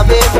saber